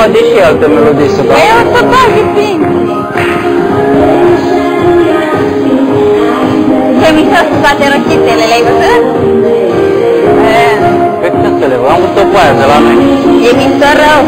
body și alte melodii să dau. Păi o să bagi prin. Ce mișto sunt toate rochitele, le-ai văzut? E, Pe cât să le văd? Am văzut pe aia de la noi. E mișto rău.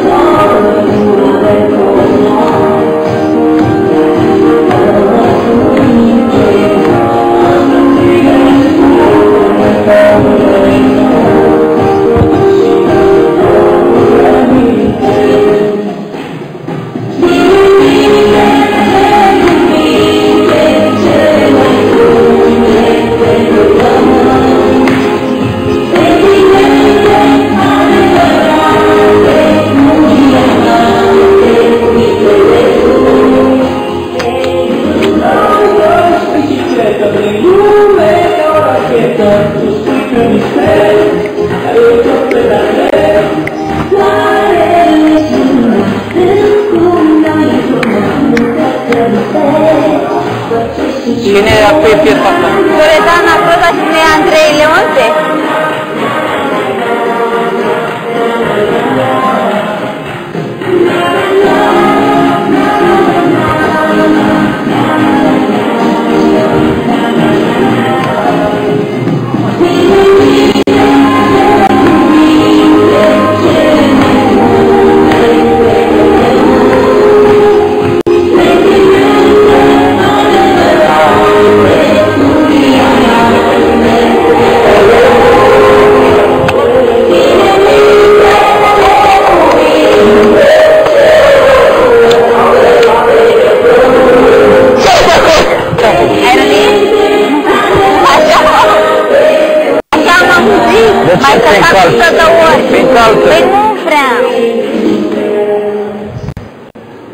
Cine de Ape Fiesta. Soletana, Prosa Cine Andrei Leonte.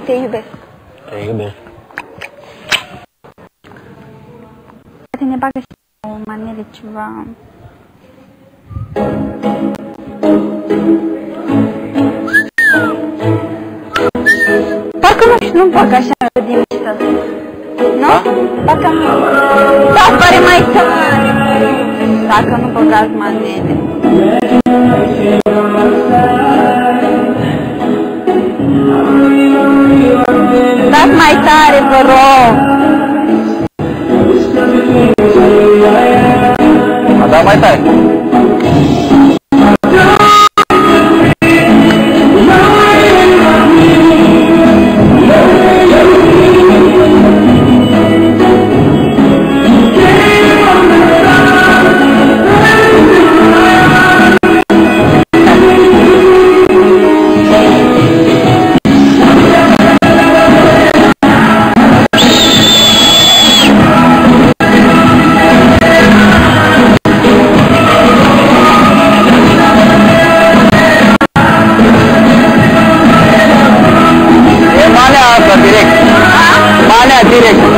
Te iubesc. Te iubesc. Poate ne bagă și o manieră ceva... Parcă nu știu, nu bag așa din ăsta. Nu? Parcă nu. Da, pare mai tare. Dacă nu băgați manele. Dați mai tare, vă rog. directo.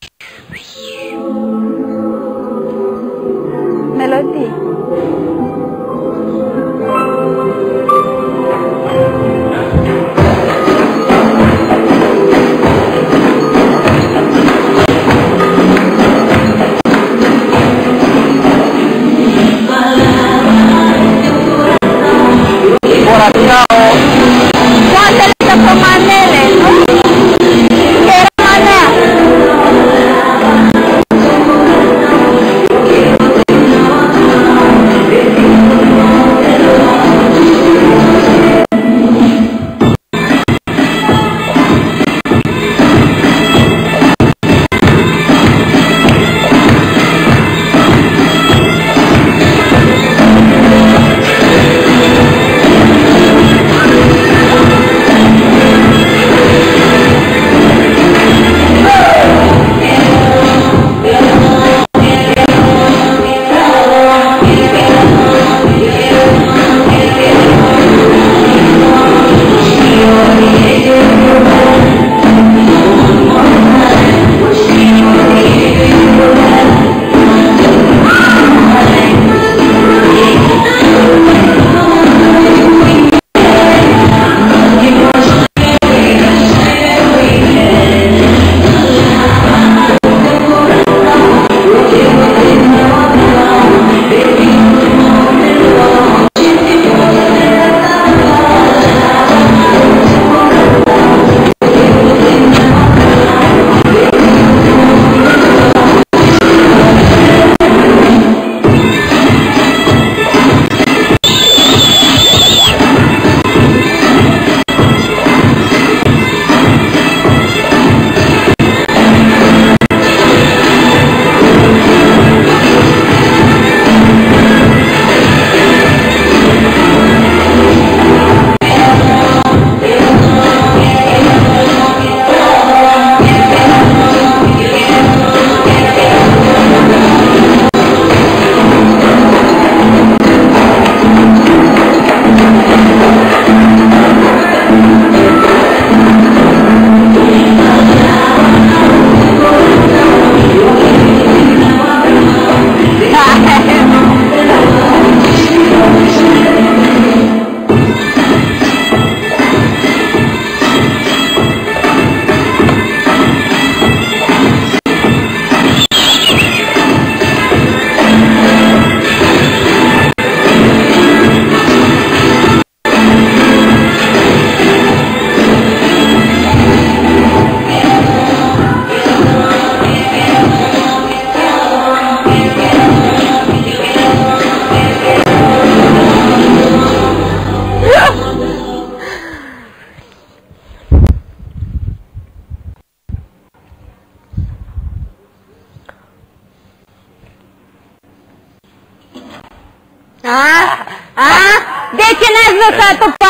ज़रूरत है तो